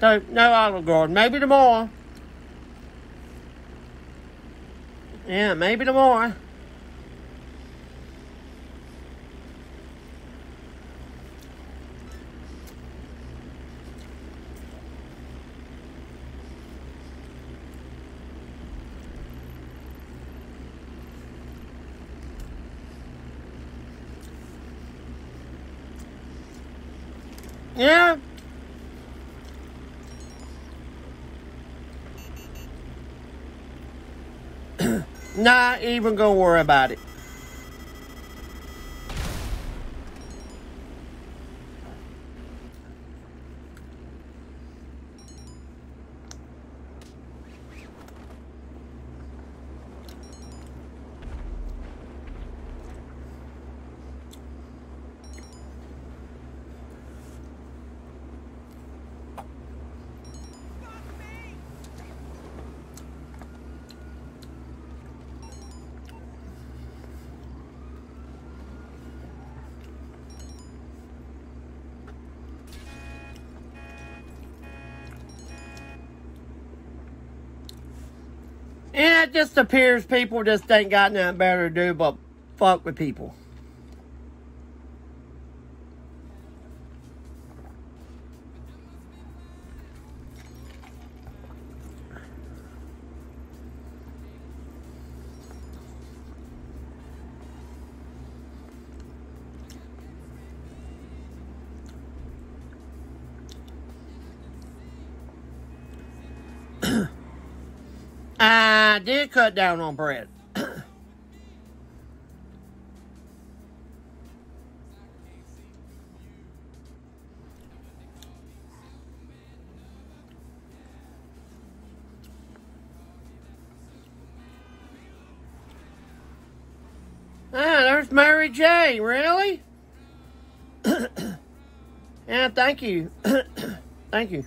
So, no Olive Garden. Maybe tomorrow. Yeah, maybe tomorrow. Yeah. Not even gonna worry about it. Just appears people just ain't got nothing better to do but fuck with people. I did cut down on bread. Ah, there's Mary J. Really? yeah, thank you. thank you.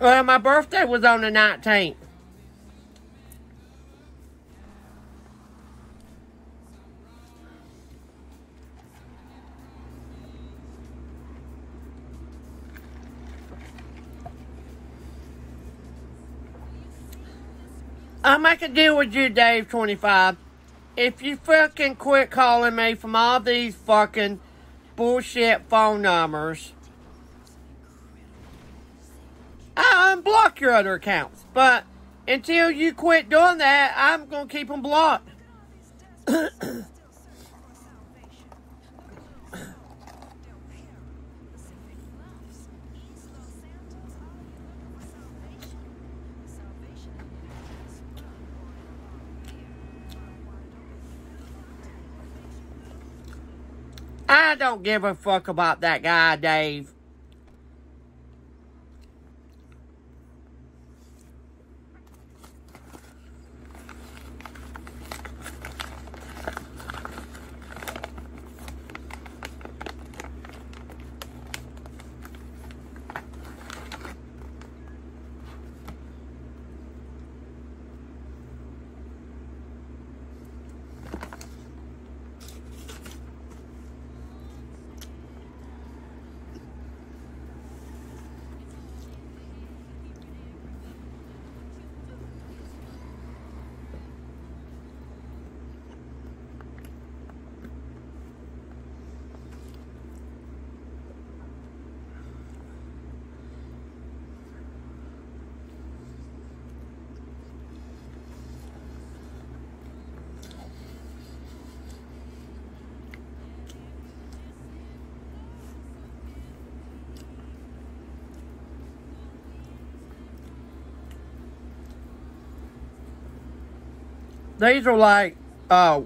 Well, my birthday was on the 19th. I'll make a deal with you, Dave25. If you fucking quit calling me from all these fucking bullshit phone numbers, I'll unblock your other accounts. But until you quit doing that, I'm going to keep them blocked. I don't give a fuck about that guy, Dave. These are like uh,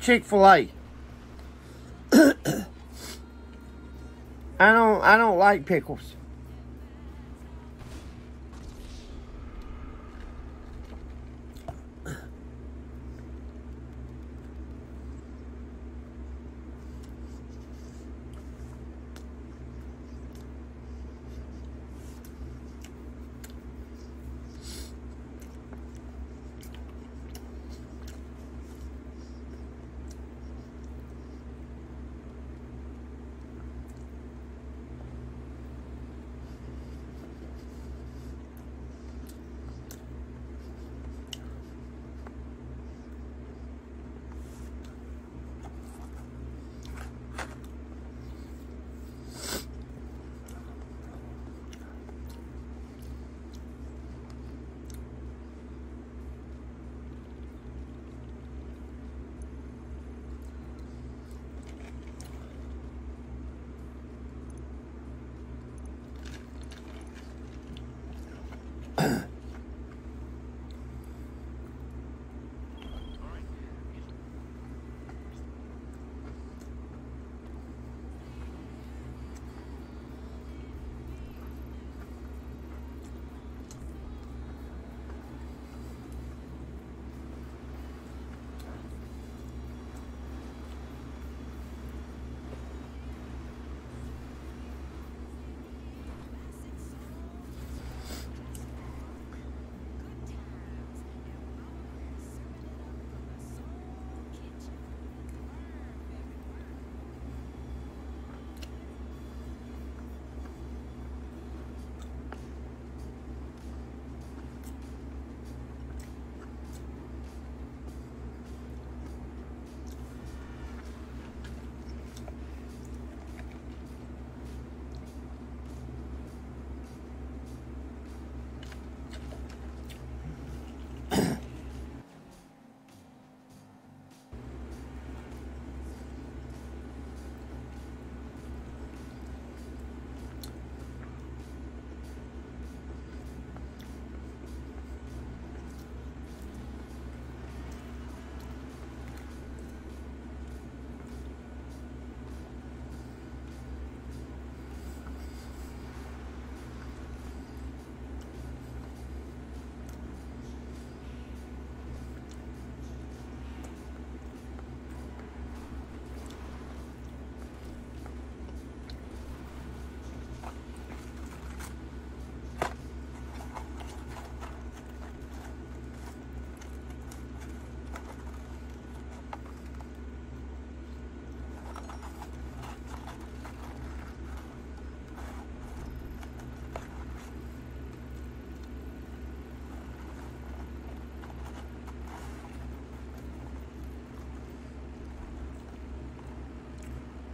Chick Fil A. I don't. I don't like pickles.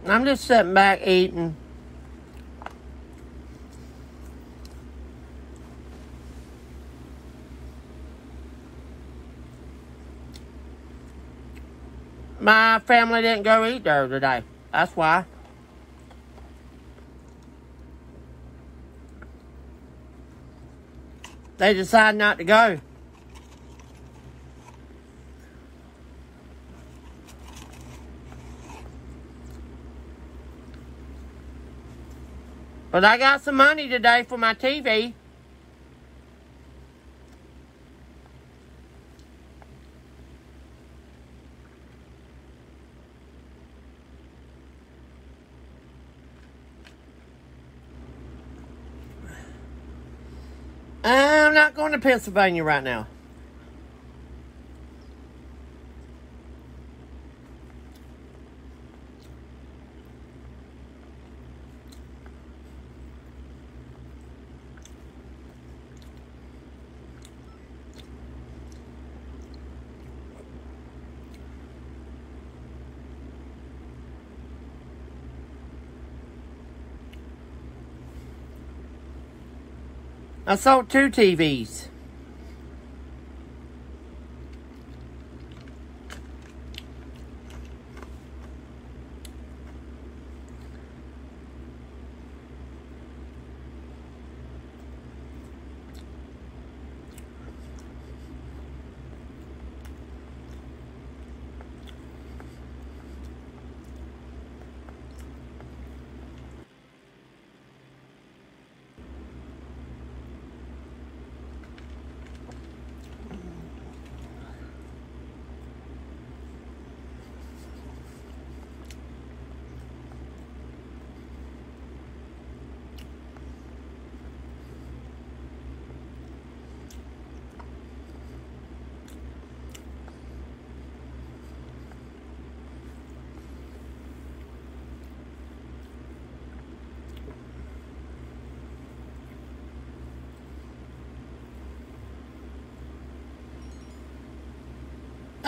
I'm just sitting back eating. My family didn't go eat there today. That's why. They decided not to go. But I got some money today for my TV. I'm not going to Pennsylvania right now. I sold two TVs.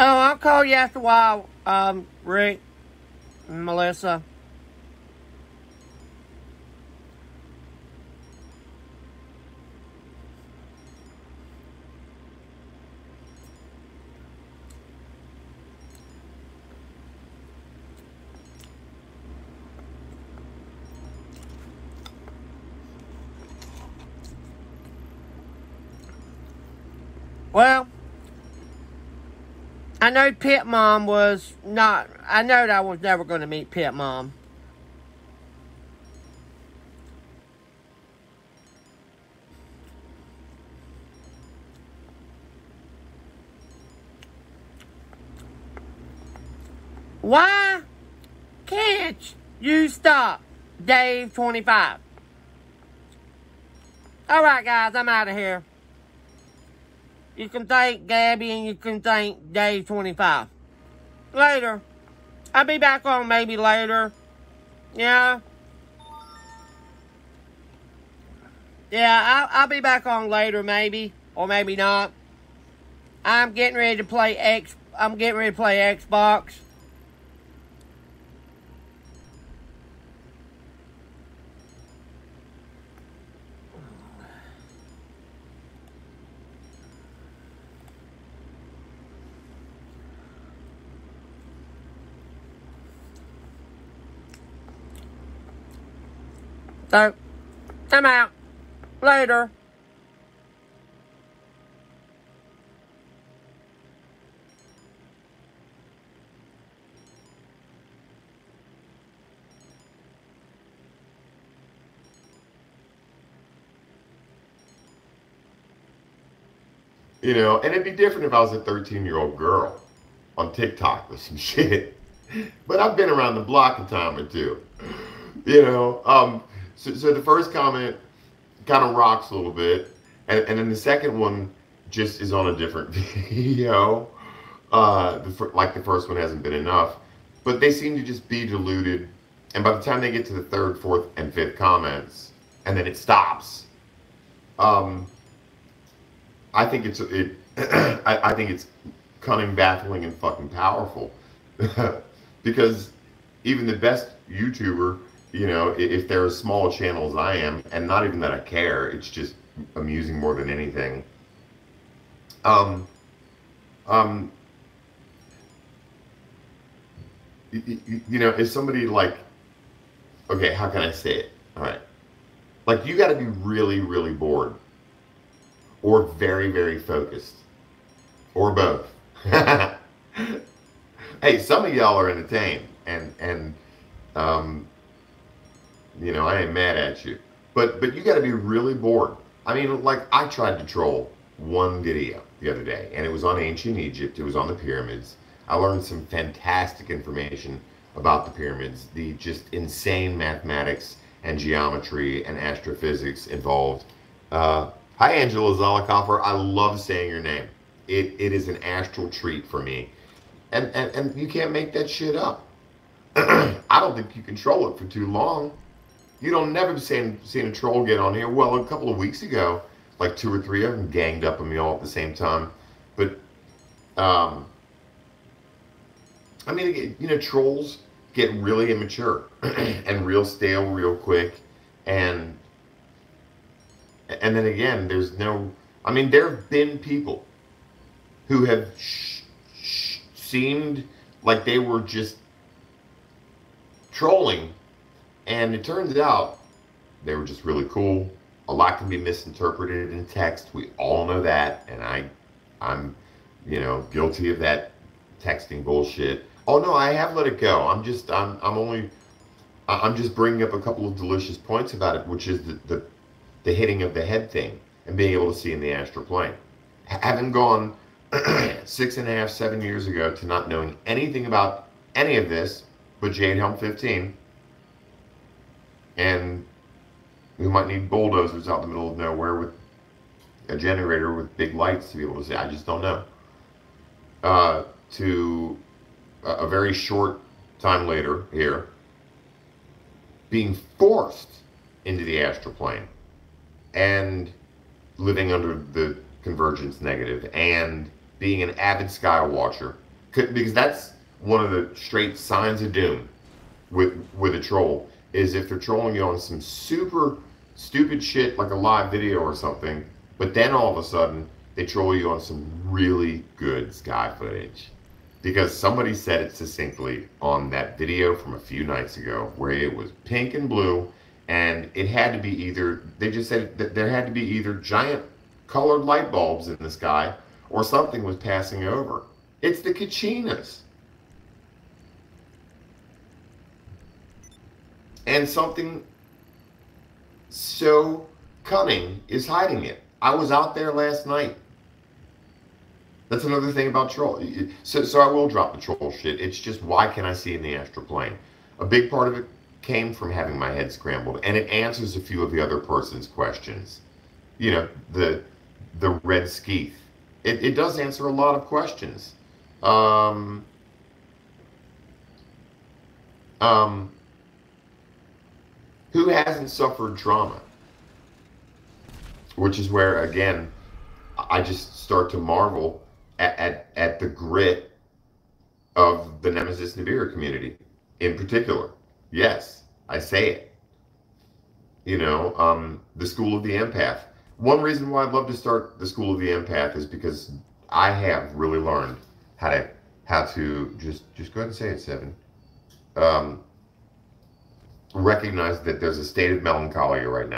Oh, I'll call you after a while, um, Rick, Melissa. Well, I know Pit Mom was not, I know that I was never going to meet Pit Mom. Why can't you stop Dave 25? All right, guys, I'm out of here. You can thank Gabby and you can thank Dave 25. Later. I'll be back on maybe later. Yeah. Yeah, I'll, I'll be back on later maybe. Or maybe not. I'm getting ready to play X. I'm getting ready to play Xbox. So, I'm out. Later. You know, and it'd be different if I was a 13 year old girl on TikTok or some shit. But I've been around the block a time or two. You know, um, so, so the first comment kind of rocks a little bit, and, and then the second one just is on a different video. Uh, the, like the first one hasn't been enough, but they seem to just be diluted. And by the time they get to the third, fourth, and fifth comments, and then it stops, um, I think it's it. I, I think it's cunning, baffling, and fucking powerful, because even the best YouTuber, you know, if they're as small a channel as I am, and not even that I care, it's just amusing more than anything. Um, um, you, know, is somebody like, okay, how can I say it? All right. Like, you got to be really, really bored, or very, very focused, or both. hey, some of y'all are entertained, and and um, you know, I ain't mad at you, but but you got to be really bored. I mean, like I tried to troll one video the other day, and it was on ancient Egypt. It was on the pyramids. I learned some fantastic information about the pyramids, the just insane mathematics and geometry and astrophysics involved. Uh, hi, Angela Zollicoffer. I love saying your name. It, it is an astral treat for me. And, and, and you can't make that shit up. I don't think you control it for too long. You don't never be seen, seen a troll get on here. Well, a couple of weeks ago, like two or three of them ganged up on me all at the same time. But, um, I mean, you know, trolls get really immature and real stale real quick. And, and then again, there's no, I mean, there have been people who have sh- sh- seemed like they were just trolling. And it turns out they were just really cool a lot can be misinterpreted in text. We all know that, and I, I'm, you know, guilty of that texting bullshit. Oh no, I have let it go. I'm just, I'm, I'm only, I'm just bringing up a couple of delicious points about it, which is the, the, the hitting of the head thing and being able to see in the astral plane. Having gone six and a half, seven years ago to not knowing anything about any of this but Jade Helm 15 and we might need bulldozers out in the middle of nowhere with a generator with big lights to be able to see. I just don't know. Uh, to a, a very short time later here, being forced into the astral plane and living under the convergence negative and being an avid sky watcher because that's one of the straight signs of doom with with a troll is if they're trolling you on some super stupid shit like a live video or something, but then all of a sudden they troll you on some really good sky footage. Because somebody said it succinctly on that video from a few nights ago where it was pink and blue and it had to be either, they just said that there had to be either giant colored light bulbs in the sky or something was passing over. It's the Kachinas. And something so cunning is hiding it. I was out there last night. That's another thing about troll. So, so I will drop the troll shit. It's just why can I see in the astral plane? A big part of it came from having my head scrambled, and it answers a few of the other person's questions. You know, the the red skeeth. It, it does answer a lot of questions. Um, um, who hasn't suffered trauma? Which is where, again, I just start to marvel at, at, at the grit of the Nemesis Nibiru community in particular. Yes, I say it. You know, um, the School of the Empath. One reason why I'd love to start the School of the Empath is because I have really learned how to how to just just go ahead and say it, Seven. Um, recognize that there's a state of melancholy right now.